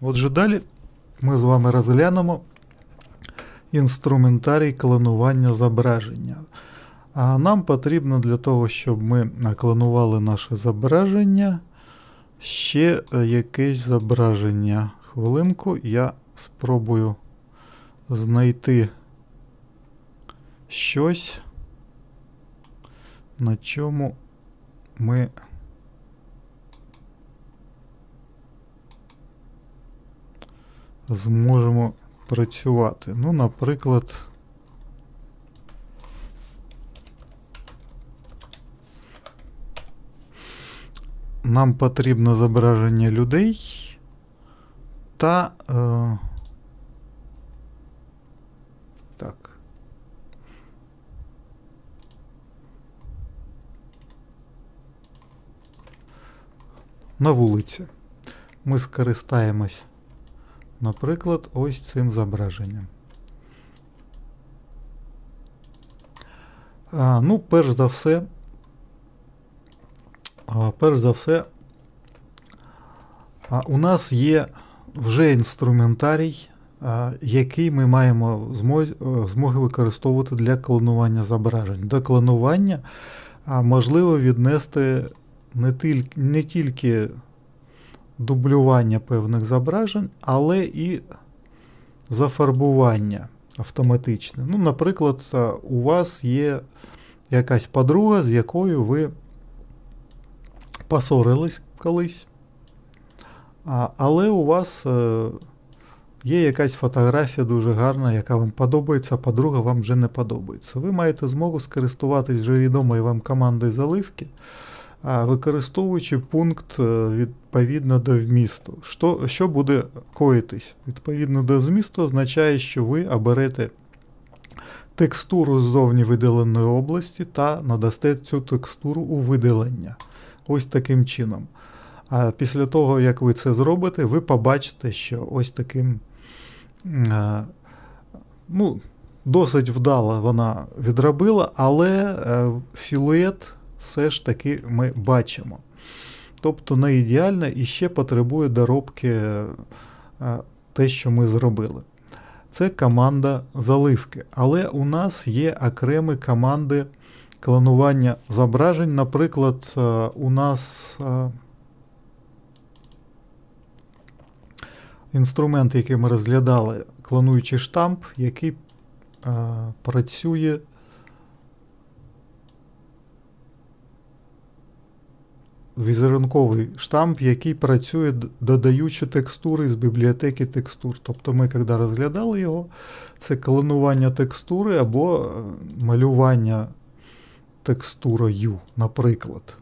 Отже, далі ми з вами розглянемо інструментарій клонування зображення. А нам потрібно для того, щоб ми клонували наше зображення, ще якесь зображення. Хвилинку я спробую знайти щось, на чому ми зможемо працювати. Ну, наприклад, нам потрібно зображення людей та. Е, так. На вулиці. Ми скористаємось Наприклад, ось цим зображенням. А, Ну, перш за все, а, перш за все, а, у нас є вже інструментарій, а, який ми маємо змоги, змоги використовувати для клонування зображень. До клонування а, можливо віднести не тільки, не тільки дублювання певних зображень, але і зафарбування автоматичне. Ну, Наприклад, у вас є якась подруга, з якою ви посорились колись, але у вас е, є якась фотографія дуже гарна, яка вам подобається, а подруга вам вже не подобається. Ви маєте змогу скористуватись вже відомою вам командою заливки використовуючи пункт е, відповідно до вмісту. Що що буде коїтись? Відповідно до змісту означає, що ви оберете текстуру ззовні видаленої області та надасте цю текстуру у видалення. Ось таким чином. А після того, як ви це зробите, ви побачите, що ось таким е, ну, досить вдало вона відробила, але е, силует все ж таки ми бачимо. Тобто не ідеально і ще потребує доробки е, те, що ми зробили. Це команда заливки. Але у нас є окремі команди клонування зображень. Наприклад, е, у нас е, інструмент, який ми розглядали, клонуючий штамп, який працює візерунковий штамп, який працює, додаючи текстури з бібліотеки текстур. Тобто ми, коли розглядали його, це клонування текстури або е, малювання текстурою, наприклад.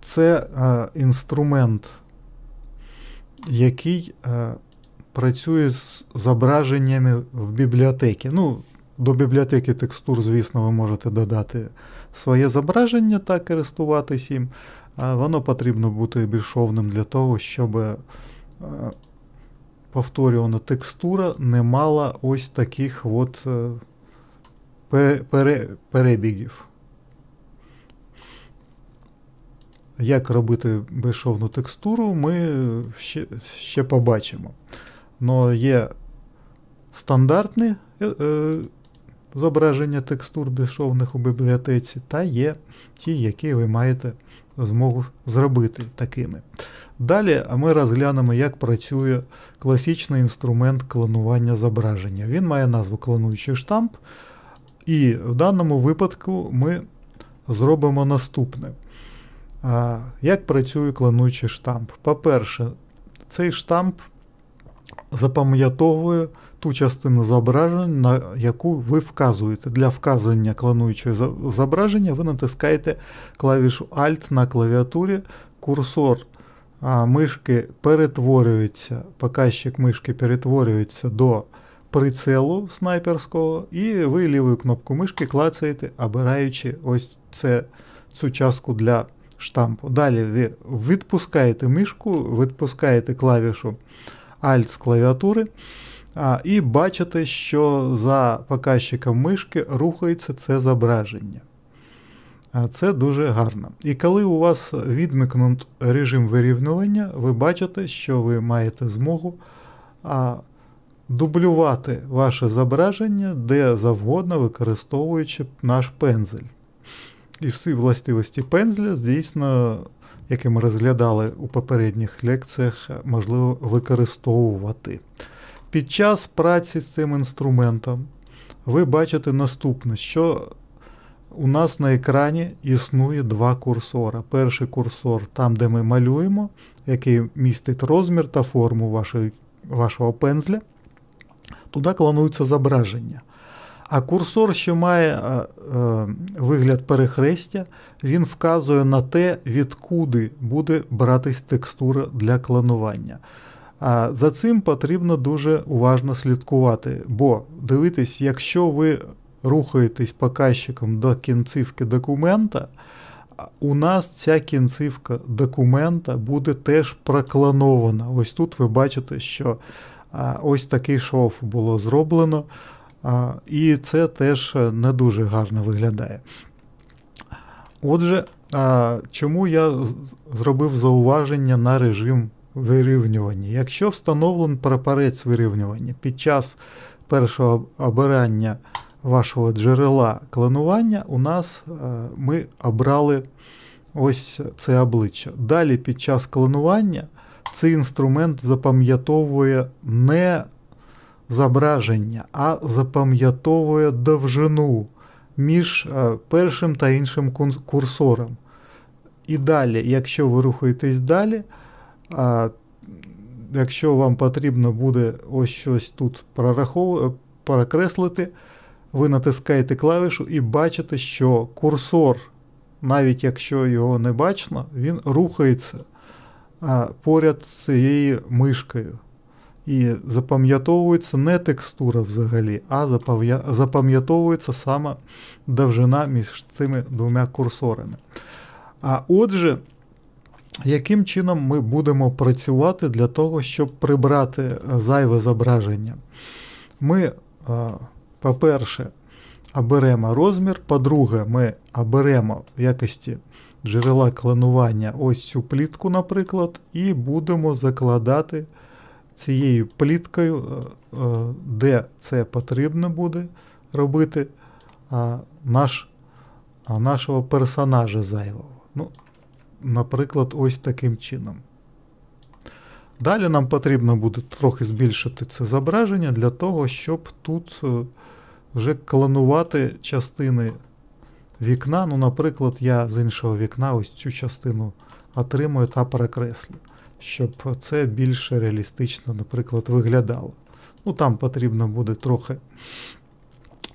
Це е, інструмент, який е, працює з зображеннями в бібліотекі. Ну, До бібліотеки текстур, звісно, ви можете додати своє зображення та користуватись їм. Воно потрібно бути більшовним для того, щоб е, повторювана текстура не мала ось таких от е, перебігів. Як робити безшовну текстуру, ми ще ще побачимо. Но є стандартні е, зображення текстур безшовних у бібліотеці, та є ті, які ви маєте змогу зробити такими. Далі ми розглянемо, як працює класичний інструмент клонування зображення. Він має назву клонуючий штамп, і в даному випадку ми зробимо наступне. Як працює клонуючий штамп? По-перше, цей штамп запам'ятовує ту частину зображень, на яку ви вказуєте. Для вказання клонуючого зображення ви натискаєте клавішу Alt на клавіатурі, курсор а мишки перетворюється, показчик мишки перетворюється до прицелу снайперського, і ви лівою кнопку мишки клацаєте, обираючи ось це, цю частку для штампу. Далі ви відпускаєте мишку, відпускаєте клавішу Alt з клавіатури. І бачите, що за показчиком мишки рухається це зображення. Це дуже гарно. І коли у вас відмикнут режим вирівнювання, ви бачите, що ви маєте змогу дублювати ваше зображення де завгодно, використовуючи наш пензель. І всі властивості пензля, дійсно, які ми розглядали у попередніх лекціях, можливо використовувати. Під час праці з цим інструментом ви бачите наступне, що у нас на екрані існує два курсора. Перший курсор там, де ми малюємо, який містить розмір та форму вашої, вашого пензля. Туди клонується зображення. А курсор, що має е, е, вигляд перехрестя, він вказує на те, відкуди буде братись текстура для клонування. А за цим потрібно дуже уважно слідкувати, бо дивитись, якщо ви рухаєтесь показчиком до кінцівки документа, у нас ця кінцівка документа буде теж проклонована. Ось тут ви бачите, що ось такий шов було зроблено, і це теж не дуже гарно виглядає. Отже, чому я зробив зауваження на режим вирівнювання? Якщо встановлений прапорець вирівнювання під час першого обирання вашого джерела клонування, у нас е, ми обрали ось це обличчя. Далі під час клонування цей інструмент запам'ятовує не зображення, а запам'ятовує довжину між е, першим та іншим курсором. І далі, якщо ви рухаєтесь далі, якщо вам потрібно буде ось щось тут прокреслити, ви натискаєте клавішу і бачите, що курсор, навіть якщо його не бачно, він рухається поряд з цією мишкою. І запам'ятовується не текстура взагалі, а запам'ятовується саме довжина між цими двома курсорами. А отже, яким чином ми будемо працювати для того, щоб прибрати зайве зображення? Ми по-перше, оберемо розмір. По-друге, ми оберемо в якості джерела клонування ось цю плітку, наприклад, і будемо закладати цією пліткою, е, е, де це потрібно буде робити наш, нашого персонажа зайвого. Ну, Наприклад, ось таким чином. Далі нам потрібно буде трохи збільшити це зображення для того, щоб тут е, вже клонувати частини вікна. Ну, Наприклад, я з іншого вікна ось цю частину отримую та перекреслю, щоб це більш реалістично, наприклад, виглядало. Ну, Там потрібно буде трохи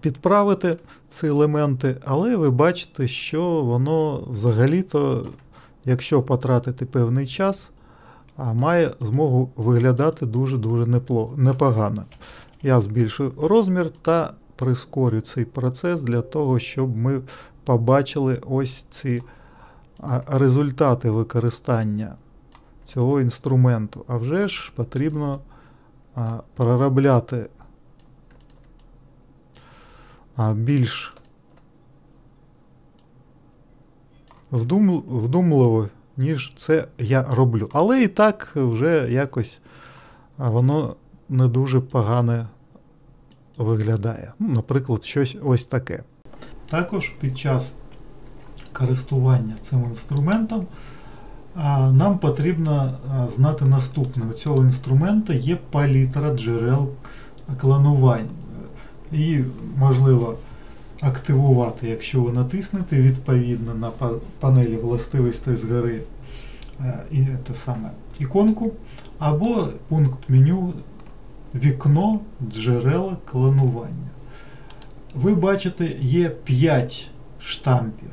підправити ці елементи, але ви бачите, що воно взагалі-то, якщо потратити певний час, має змогу виглядати дуже-дуже непогано. Я збільшую розмір та прискорю цей процес для того, щоб ми побачили ось ці результати використання цього інструменту. А вже ж потрібно проробляти більш вдумливо, ніж це я роблю. Але і так вже якось воно не дуже погане виглядає. Ну, Наприклад, щось ось таке. Також під час користування цим інструментом нам потрібно знати наступне. У цього інструменту є палітра джерел клонувань. І можливо активувати, якщо ви натиснете відповідно на панелі властивостей згори і те саме іконку, або пункт меню вікно джерела клонування. Ви бачите, є 5 штампів.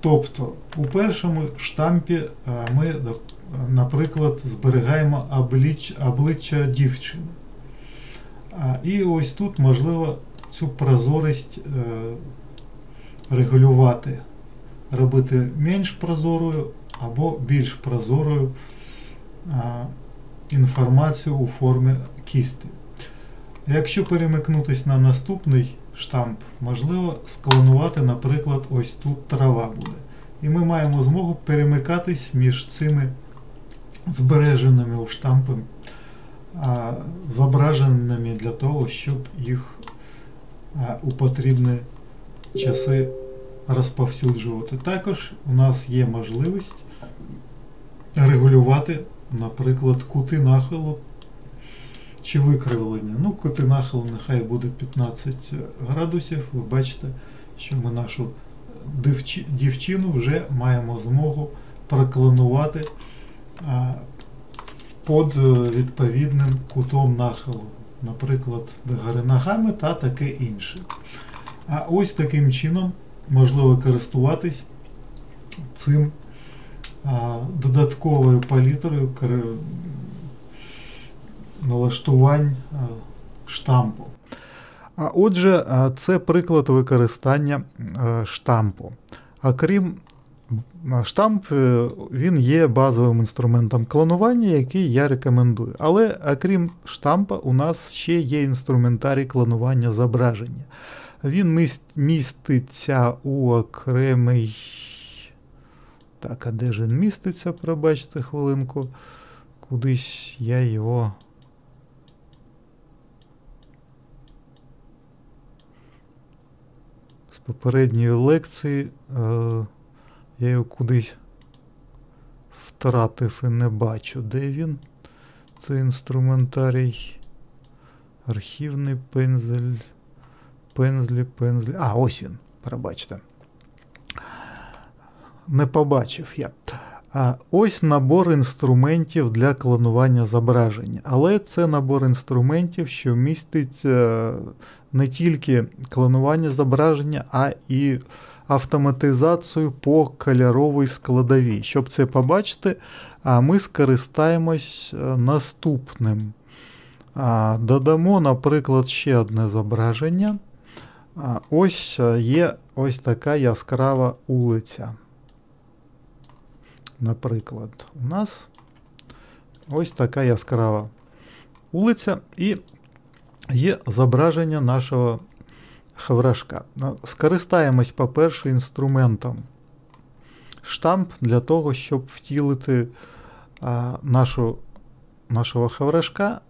Тобто у першому штампі е, ми, наприклад, зберігаємо облич, обличчя дівчини. І ось тут можливо цю прозорість е, регулювати, робити менш прозорою або більш прозорою інформацію у формі кісти. Якщо перемикнутися на наступний штамп. Можливо, склонувати, наприклад, ось тут трава буде. І ми маємо змогу перемикатись між цими збереженими у штампи зображеними для того, щоб їх у потрібні часи розповсюджувати. Також у нас є можливість регулювати, наприклад, кути нахилу чи викривлення. Ну, кути нахилу нехай буде 15 градусів. Ви бачите, що ми нашу дівчину вже маємо змогу проклонувати під е, відповідним кутом нахилу, наприклад, догори ногами та таке інше. А ось таким чином можливо користуватись цим а, додатковою палітрою налаштувань а, штампу. А отже, це приклад використання штампу. А крім штамп, е, він є базовим інструментом клонування, який я рекомендую. Але окрім штампа, у нас ще є інструментарій клонування зображення. Він міститься у окремий. Так, а де ж він міститься? Пробачте хвилинку. Кудись я його. З попередньої лекції е, я його кудись втратив і не бачу. Де він? Це інструментарій. Архівний пензель. Пензлі, пензлі. А, ось він, пробачте. Не побачив я. А ось набор інструментів для клонування зображення. Але це набор інструментів, що містить е, не тільки клонування зображення, а і автоматизацію по кольоровій складовій. Щоб це побачити, ми скористаємось е, наступним. Додамо, наприклад, ще одне зображення. Ось е, є ось така яскрава вулиця. Наприклад, у нас ось така яскрава вулиця і є зображення нашого хаврашка. Скористаємось, по-перше, інструментом штамп для того, щоб втілити а, нашу, нашого хаврашка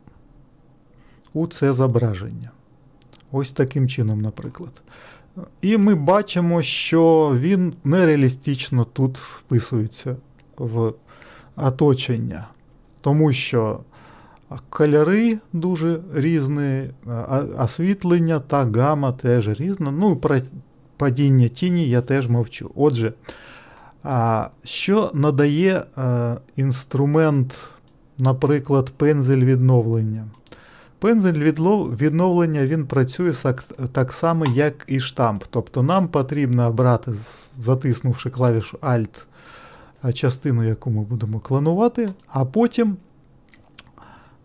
у це зображення. Ось таким чином, наприклад. І ми бачимо, що він нереалістично тут вписується в оточення, тому що кольори дуже різні, освітлення та гама теж різна. Ну, про падіння тіні я теж мовчу. Отже, що надає інструмент, наприклад, пензель відновлення? Пензель відновлення він працює так само, як і штамп. Тобто нам потрібно обрати, затиснувши клавішу Alt, частину, яку ми будемо клонувати, а потім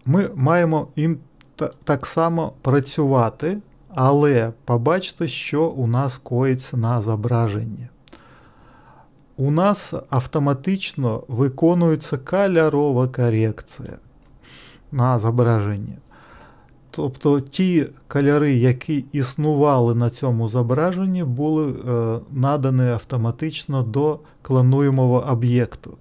ми маємо їм та- так само працювати, але побачте, що у нас коїться на зображенні. У нас автоматично виконується кольорова корекція на зображенні. Тобто ті кольори, які існували на цьому зображенні, були е, надані автоматично до клонуємого об'єкту.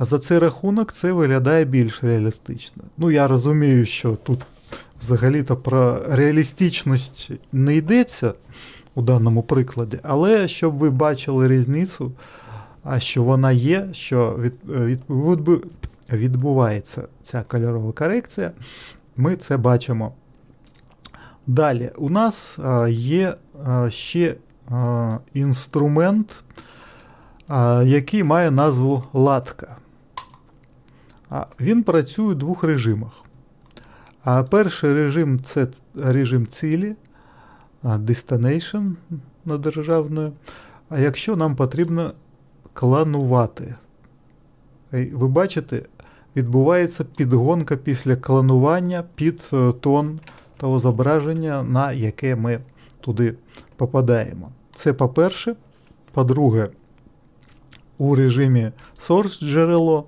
А за цей рахунок це виглядає більш реалістично. Ну, я розумію, що тут взагалі-то про реалістичність не йдеться у даному прикладі, але щоб ви бачили різницю, а що вона є, що від, від, відбу- відбувається ця кольорова корекція, ми це бачимо. Далі, у нас є ще інструмент, який має назву латка. Він працює у двох режимах. Перший режим це режим цілі, destination на державною. А якщо нам потрібно кланувати, ви бачите, відбувається підгонка після кланування під е, тон того зображення, на яке ми туди попадаємо. Це по-перше. По-друге, у режимі source джерело,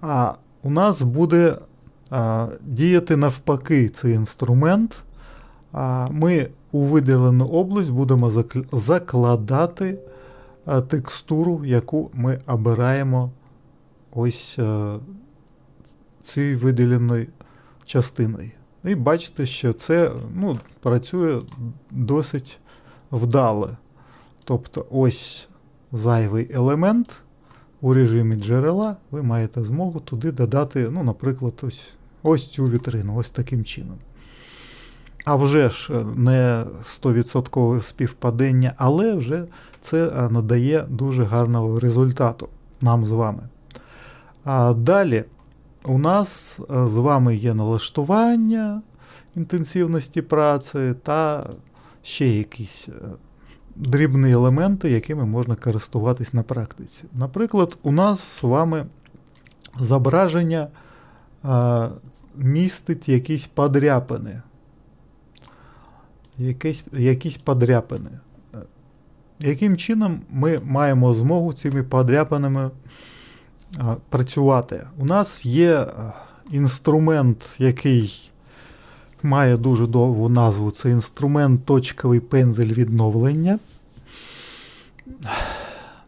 а у нас буде а, діяти навпаки цей інструмент. ми у виділену область будемо закладати текстуру, яку ми обираємо ось цією виділеною частиною. І бачите, що це ну, працює досить вдало. Тобто ось зайвий елемент у режимі джерела, ви маєте змогу туди додати, ну, наприклад, ось ось цю вітрину, ось таким чином. А вже ж е, не 100% співпадення, але вже це е, надає дуже гарного результату нам з вами. А Далі у нас е, з вами є налаштування інтенсивності праці та ще якісь дрібні елементи, якими можна користуватись на практиці. Наприклад, у нас з вами зображення а, містить якісь подряпини. Якісь, якісь подряпини. Яким чином ми маємо змогу цими подряпинами а, працювати? У нас є інструмент, який має дуже довгу назву. Це інструмент точковий пензель відновлення.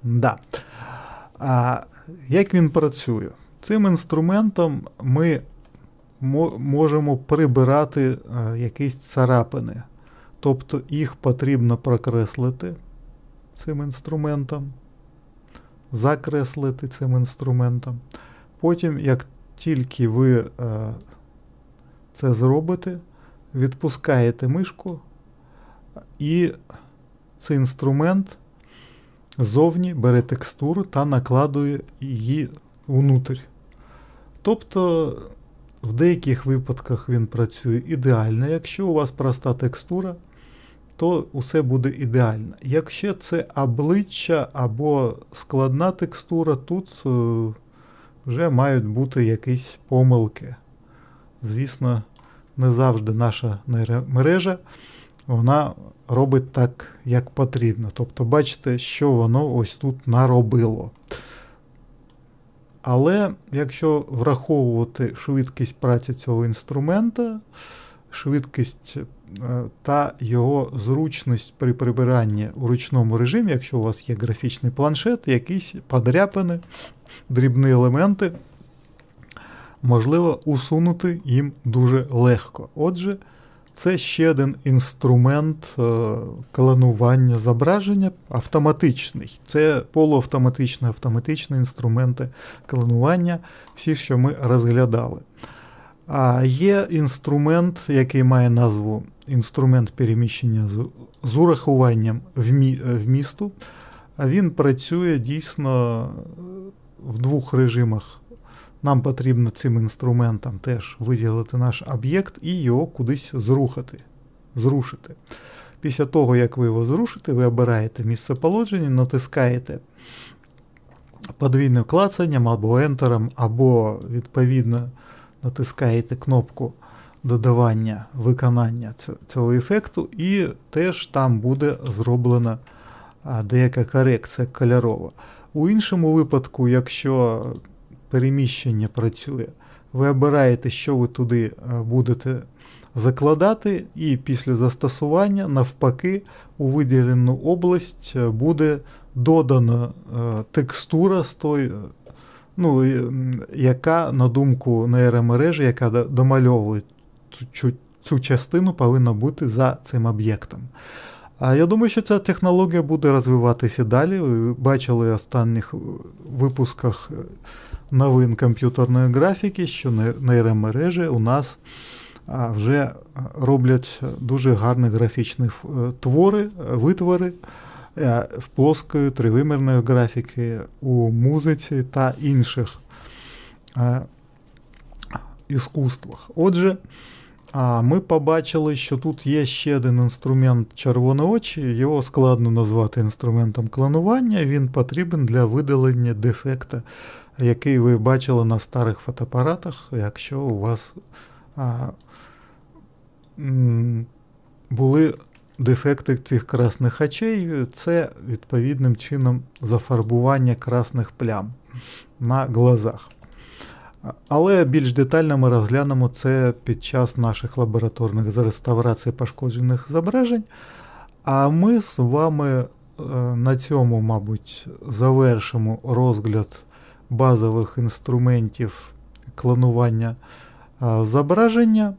Да. А, Як він працює? Цим інструментом ми можемо прибирати якісь царапини. Тобто їх потрібно прокреслити цим інструментом, закреслити цим інструментом. Потім, як тільки ви а, це зробите, відпускаєте мишку, і цей інструмент зовні бере текстуру та накладує її внутрь. Тобто в деяких випадках він працює ідеально. Якщо у вас проста текстура, то усе буде ідеально. Якщо це обличчя або складна текстура, тут е, вже мають бути якісь помилки. Звісно, не завжди наша мережа вона робить так, як потрібно. Тобто, бачите, що воно ось тут наробило. Але якщо враховувати швидкість праці цього інструмента, швидкість е, та його зручність при прибиранні у ручному режимі, якщо у вас є графічний планшет, якісь подряпини, дрібні елементи, можливо усунути їм дуже легко. Отже, це ще один інструмент е, кланування зображення автоматичний. Це полуавтоматичні автоматичні інструменти кланування, всі, що ми розглядали. А є інструмент, який має назву інструмент переміщення з урахуванням вмісту. Він працює дійсно в двох режимах нам потрібно цим інструментом теж виділити наш об'єкт і його кудись зрухати, зрушити. Після того, як ви його зрушите, ви обираєте місце положення, натискаєте подвійним клацанням або ентером, або, відповідно, натискаєте кнопку додавання виконання цього ефекту, і теж там буде зроблена деяка корекція кольорова. У іншому випадку, якщо переміщення працює. Ви обираєте, що ви туди е, будете закладати, і після застосування, навпаки, у виділену область е, буде додана е, текстура з той, ну, яка, на думку нейромережі, яка домальовує цю, цю частину, повинна бути за цим об'єктом. А я думаю, що ця технологія буде розвиватися далі. Ви бачили в останніх випусках новин комп'ютерної графіки, що нейромережі у нас вже роблять дуже гарні графічні е, твори, витвори е, в плоскої тривимірної графіки у музиці та інших е, іскусствах. Отже, ми побачили, що тут є ще один інструмент червоне очі, його складно назвати інструментом клонування, він потрібен для видалення дефекта який ви бачили на старих фотоапаратах, якщо у вас а, м, були дефекти цих красних очей, це відповідним чином зафарбування красних плям на глазах. Але більш детально ми розглянемо це під час наших лабораторних з реставрації пошкоджених зображень. А ми з вами е, на цьому, мабуть, завершимо розгляд базових інструментів клонування зображення.